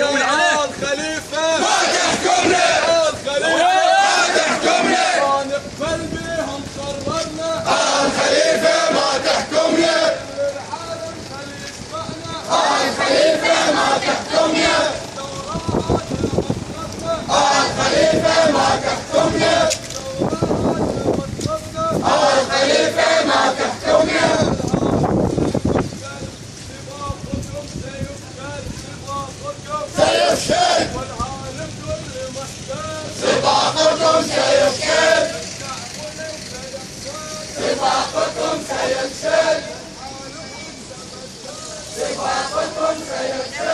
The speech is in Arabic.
قررنا الخليفة ما تحكمنا الخليفة ما تحكمنا ما نقبل بيهم قررنا الخليفة ما تحكمنا العالم ما تحكمنا الخليفة ما والعالم yeah, yeah.